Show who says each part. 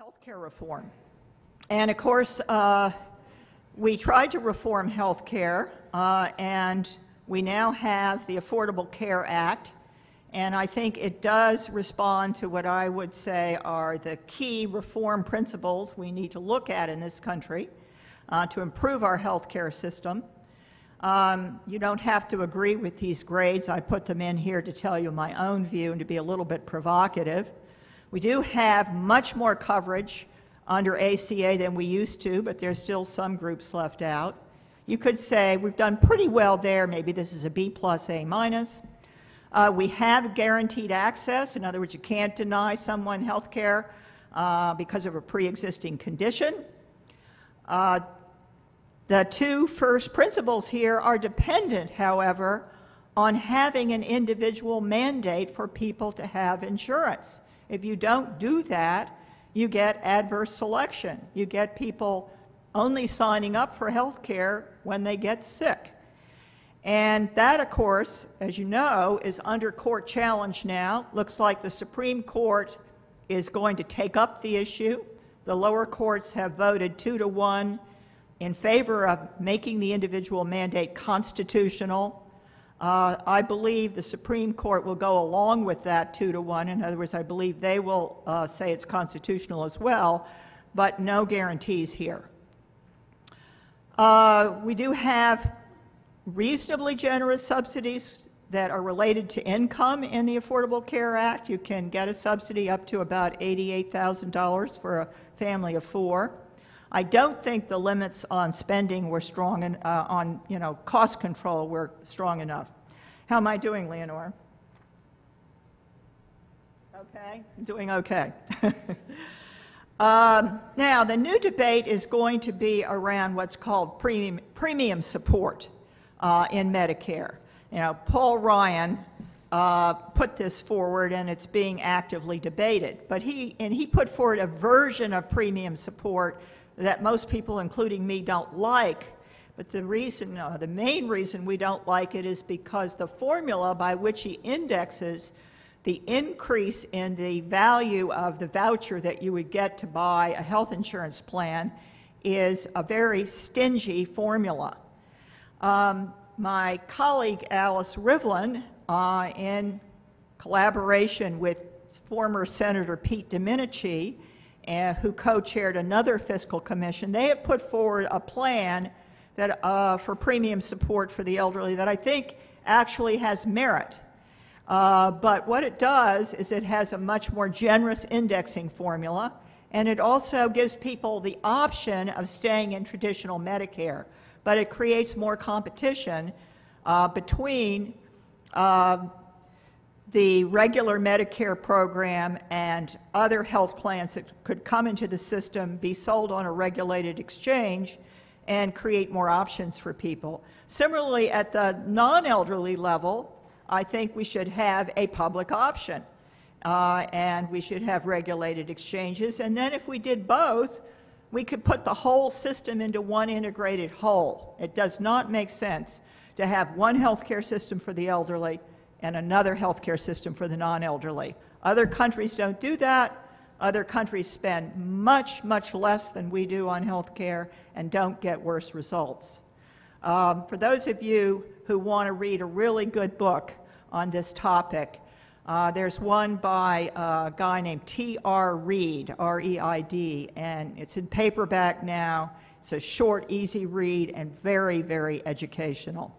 Speaker 1: healthcare reform. And of course, uh, we tried to reform healthcare, uh, and we now have the Affordable Care Act, and I think it does respond to what I would say are the key reform principles we need to look at in this country uh, to improve our healthcare system. Um, you don't have to agree with these grades. I put them in here to tell you my own view and to be a little bit provocative. We do have much more coverage under ACA than we used to, but there's still some groups left out. You could say we've done pretty well there. Maybe this is a B plus, A minus. Uh, we have guaranteed access. In other words, you can't deny someone health care uh, because of a pre-existing condition. Uh, the two first principles here are dependent, however, on having an individual mandate for people to have insurance. If you don't do that, you get adverse selection. You get people only signing up for health care when they get sick. And that, of course, as you know, is under court challenge now. Looks like the Supreme Court is going to take up the issue. The lower courts have voted two to one in favor of making the individual mandate constitutional. Uh, I believe the Supreme Court will go along with that two to one. In other words, I believe they will uh, say it's constitutional as well, but no guarantees here. Uh, we do have reasonably generous subsidies that are related to income in the Affordable Care Act. You can get a subsidy up to about $88,000 for a family of four. I don't think the limits on spending were strong, and uh, on you know cost control were strong enough. How am I doing, Leonore? Okay, doing okay. um, now, the new debate is going to be around what's called premium, premium support uh, in Medicare. You know, Paul Ryan uh, put this forward, and it's being actively debated. But he and he put forward a version of premium support that most people, including me, don't like. But the reason, uh, the main reason we don't like it is because the formula by which he indexes the increase in the value of the voucher that you would get to buy a health insurance plan is a very stingy formula. Um, my colleague Alice Rivlin, uh, in collaboration with former Senator Pete Domenici, uh, who co-chaired another fiscal commission, they have put forward a plan that, uh, for premium support for the elderly that I think actually has merit. Uh, but what it does is it has a much more generous indexing formula, and it also gives people the option of staying in traditional Medicare. But it creates more competition uh, between uh, the regular Medicare program and other health plans that could come into the system, be sold on a regulated exchange, and create more options for people. Similarly, at the non elderly level, I think we should have a public option. Uh, and we should have regulated exchanges. And then if we did both, we could put the whole system into one integrated whole. It does not make sense to have one healthcare system for the elderly and another healthcare system for the non-elderly. Other countries don't do that. Other countries spend much, much less than we do on healthcare and don't get worse results. Um, for those of you who want to read a really good book on this topic, uh, there's one by a guy named T.R. Reid, R E I D, and it's in paperback now. It's a short, easy read and very, very educational.